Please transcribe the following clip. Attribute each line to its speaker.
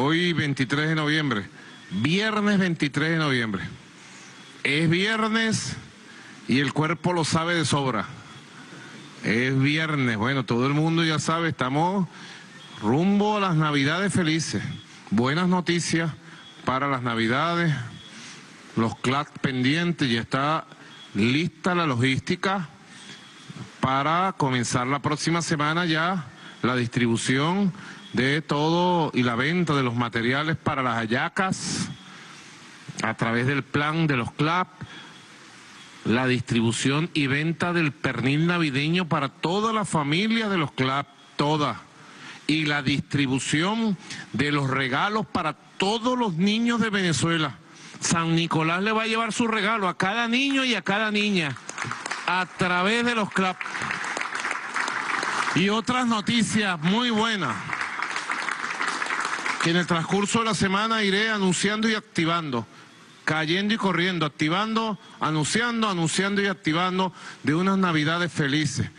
Speaker 1: Hoy 23 de noviembre, viernes 23 de noviembre. Es viernes y el cuerpo lo sabe de sobra. Es viernes, bueno, todo el mundo ya sabe, estamos rumbo a las navidades felices. Buenas noticias para las navidades, los CLAC pendientes, ya está lista la logística para comenzar la próxima semana ya la distribución de todo y la venta de los materiales para las hallacas a través del plan de los CLAP, la distribución y venta del pernil navideño para toda la familia de los CLAP, toda, y la distribución de los regalos para todos los niños de Venezuela. San Nicolás le va a llevar su regalo a cada niño y a cada niña a través de los CLAP. Y otras noticias muy buenas que en el transcurso de la semana iré anunciando y activando, cayendo y corriendo, activando, anunciando, anunciando y activando de unas navidades felices.